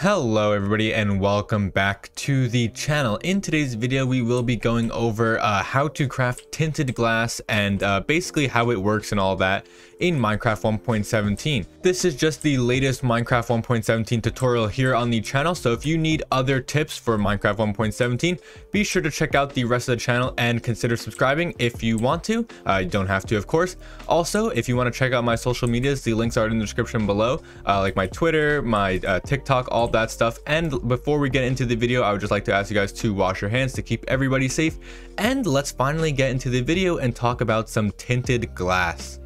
Hello everybody and welcome back to the channel. In today's video we will be going over uh, how to craft tinted glass and uh, basically how it works and all that in Minecraft 1.17. This is just the latest Minecraft 1.17 tutorial here on the channel so if you need other tips for Minecraft 1.17 be sure to check out the rest of the channel and consider subscribing if you want to. Uh, you don't have to of course. Also if you want to check out my social medias the links are in the description below uh, like my Twitter, my uh, TikTok, all that stuff. And before we get into the video, I would just like to ask you guys to wash your hands to keep everybody safe. And let's finally get into the video and talk about some tinted glass.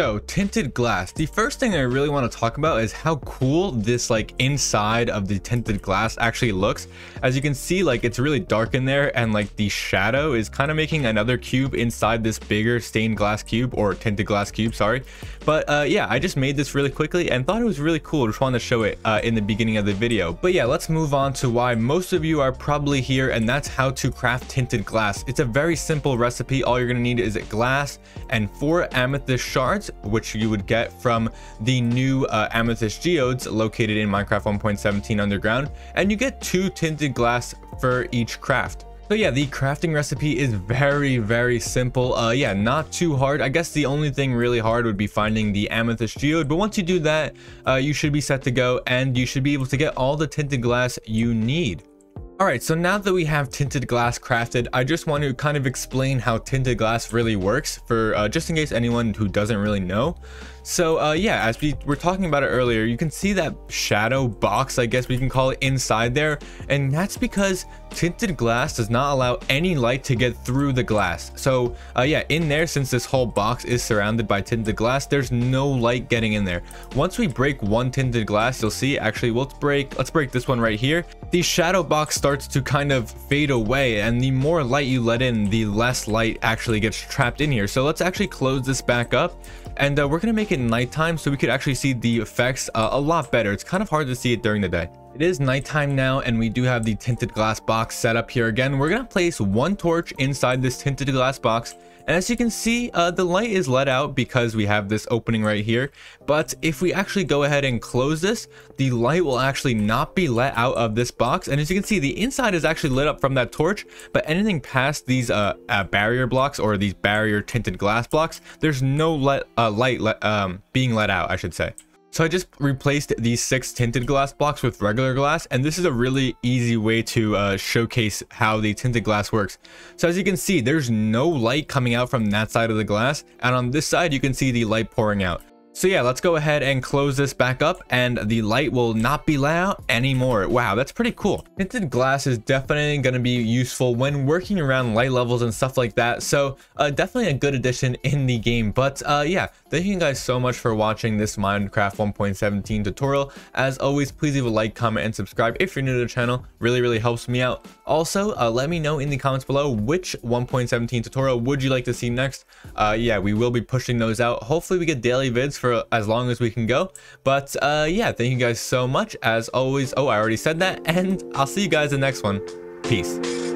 So tinted glass, the first thing I really want to talk about is how cool this like inside of the tinted glass actually looks. As you can see, like it's really dark in there and like the shadow is kind of making another cube inside this bigger stained glass cube or tinted glass cube, sorry. But uh, yeah, I just made this really quickly and thought it was really cool. Just wanted to show it uh, in the beginning of the video. But yeah, let's move on to why most of you are probably here and that's how to craft tinted glass. It's a very simple recipe. All you're going to need is a glass and four amethyst shards which you would get from the new uh, Amethyst Geodes located in Minecraft 1.17 Underground, and you get two tinted glass for each craft. So yeah, the crafting recipe is very, very simple. Uh, yeah, not too hard. I guess the only thing really hard would be finding the Amethyst Geode, but once you do that, uh, you should be set to go, and you should be able to get all the tinted glass you need. Alright, so now that we have tinted glass crafted, I just want to kind of explain how tinted glass really works for uh, just in case anyone who doesn't really know. So uh, yeah, as we were talking about it earlier, you can see that shadow box, I guess we can call it inside there. And that's because tinted glass does not allow any light to get through the glass. So uh, yeah, in there, since this whole box is surrounded by tinted glass, there's no light getting in there. Once we break one tinted glass, you'll see, actually, let's break, let's break this one right here. The shadow box starts to kind of fade away and the more light you let in, the less light actually gets trapped in here. So let's actually close this back up and uh, we're going to make it nighttime so we could actually see the effects uh, a lot better. It's kind of hard to see it during the day. It is nighttime now and we do have the tinted glass box set up here again. We're going to place one torch inside this tinted glass box and as you can see, uh, the light is let out because we have this opening right here. But if we actually go ahead and close this, the light will actually not be let out of this box. And as you can see, the inside is actually lit up from that torch, but anything past these uh, uh, barrier blocks or these barrier tinted glass blocks, there's no let, uh, light um, being let out, I should say. So I just replaced these six tinted glass blocks with regular glass, and this is a really easy way to uh, showcase how the tinted glass works. So as you can see, there's no light coming out from that side of the glass, and on this side, you can see the light pouring out. So yeah, let's go ahead and close this back up and the light will not be let out anymore. Wow, that's pretty cool. Tinted glass is definitely going to be useful when working around light levels and stuff like that. So uh, definitely a good addition in the game. But uh, yeah, thank you guys so much for watching this Minecraft 1.17 tutorial. As always, please leave a like, comment, and subscribe if you're new to the channel. Really, really helps me out. Also, uh, let me know in the comments below which 1.17 tutorial would you like to see next. Uh, yeah, we will be pushing those out. Hopefully we get daily vids for as long as we can go. But uh, yeah, thank you guys so much. As always, oh, I already said that. And I'll see you guys in the next one. Peace.